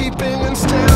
keeping in step.